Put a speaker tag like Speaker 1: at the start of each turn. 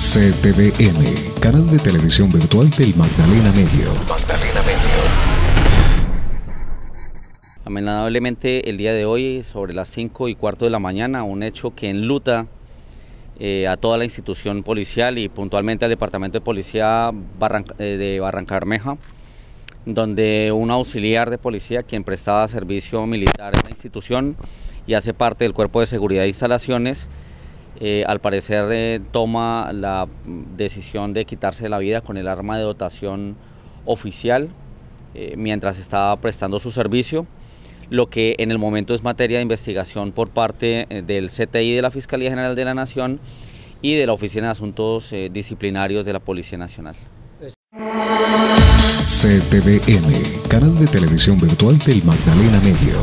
Speaker 1: CTVM, canal de televisión virtual del Magdalena Medio. Magdalena Medio.
Speaker 2: Lamentablemente el día de hoy, sobre las 5 y cuarto de la mañana, un hecho que enluta eh, a toda la institución policial y puntualmente al Departamento de Policía eh, de Barranca Bermeja, donde un auxiliar de policía, quien prestaba servicio militar en la institución y hace parte del Cuerpo de Seguridad de Instalaciones, eh, al parecer eh, toma la decisión de quitarse la vida con el arma de dotación oficial eh, mientras estaba prestando su servicio, lo que en el momento es materia de investigación por parte del CTI de la Fiscalía General de la Nación y de la Oficina de Asuntos Disciplinarios de la Policía Nacional.
Speaker 1: CTVM, canal de televisión virtual del Magdalena Medio.